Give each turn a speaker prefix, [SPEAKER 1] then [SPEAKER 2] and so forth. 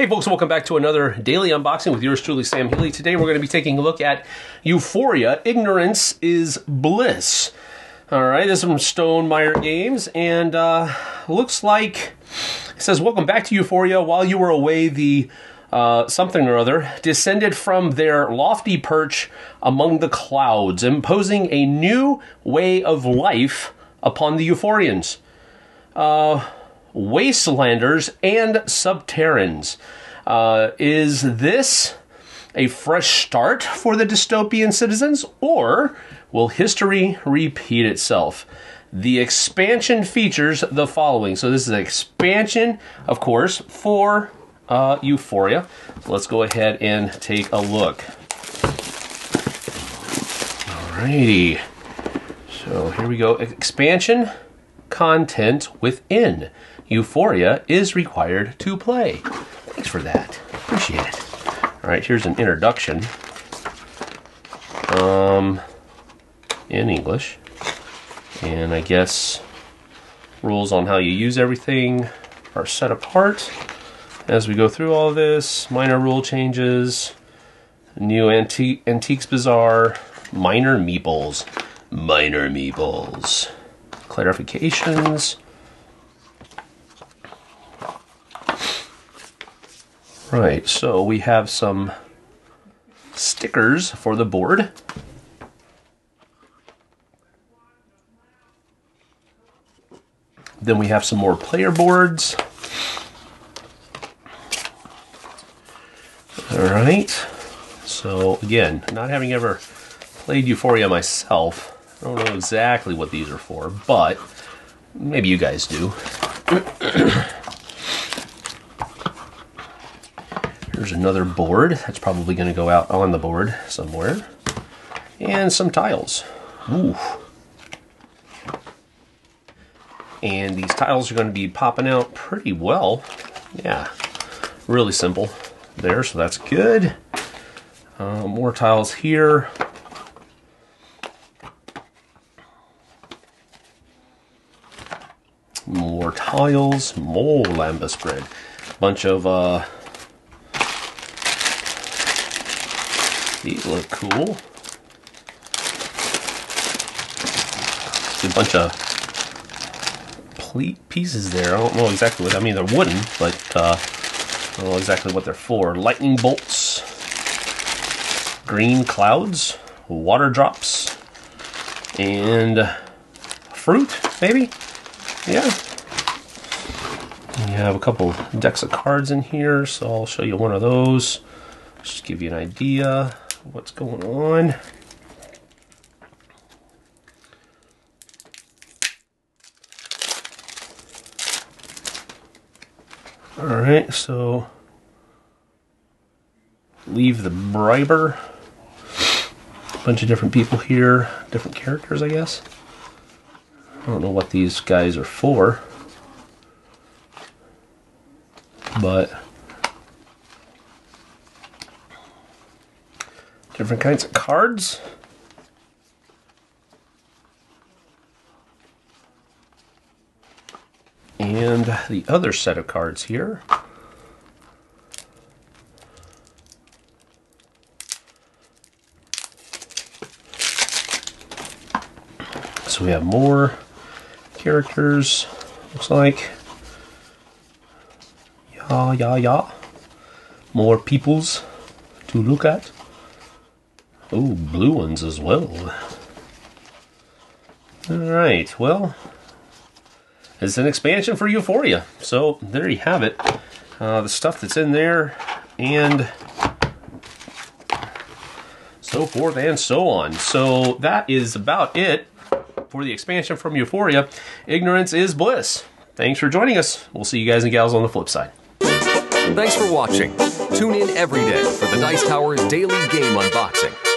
[SPEAKER 1] Hey folks, welcome back to another daily unboxing with yours truly, Sam Healy. Today we're going to be taking a look at Euphoria, Ignorance is Bliss. Alright, this is from Stonemaier Games, and uh, looks like it says, Welcome back to Euphoria. While you were away, the uh, something or other descended from their lofty perch among the clouds, imposing a new way of life upon the Euphorians. Uh, wastelanders and subterrans. Uh, is this a fresh start for the dystopian citizens, or will history repeat itself? The expansion features the following. So, this is an expansion, of course, for uh, Euphoria. Let's go ahead and take a look. Alrighty. So, here we go. Expansion content within. Euphoria is required to play. Thanks for that. Appreciate it. All right, here's an introduction. Um, in English. And I guess rules on how you use everything are set apart as we go through all this. Minor rule changes, new antique antiques bazaar, minor meeples, minor meeples, clarifications. Right, so we have some stickers for the board. Then we have some more player boards. All right. So again, not having ever played Euphoria myself, I don't know exactly what these are for, but maybe you guys do. Here's another board. That's probably going to go out on the board somewhere. And some tiles. Ooh. And these tiles are going to be popping out pretty well. Yeah, really simple there, so that's good. Uh, more tiles here. More tiles, more lambus bread. Bunch of uh, These look cool. See a bunch of pieces there. I don't know exactly what, I mean, they're wooden, but uh, I don't know exactly what they're for. Lightning bolts, green clouds, water drops, and fruit, maybe? Yeah. You have a couple decks of cards in here, so I'll show you one of those. Just give you an idea what's going on. All right, so leave the briber. A bunch of different people here, different characters, I guess. I don't know what these guys are for, but different kinds of cards. And the other set of cards here. So we have more characters, looks like. Yeah, yeah, yeah. More peoples to look at. Oh, blue ones as well. Alright, well, it's an expansion for Euphoria. So there you have it. Uh, the stuff that's in there and so forth and so on. So that is about it for the expansion from Euphoria. Ignorance is bliss. Thanks for joining us. We'll see you guys and gals on the flip side.
[SPEAKER 2] Thanks for watching. Tune in every day for the Dice Tower's daily game unboxing.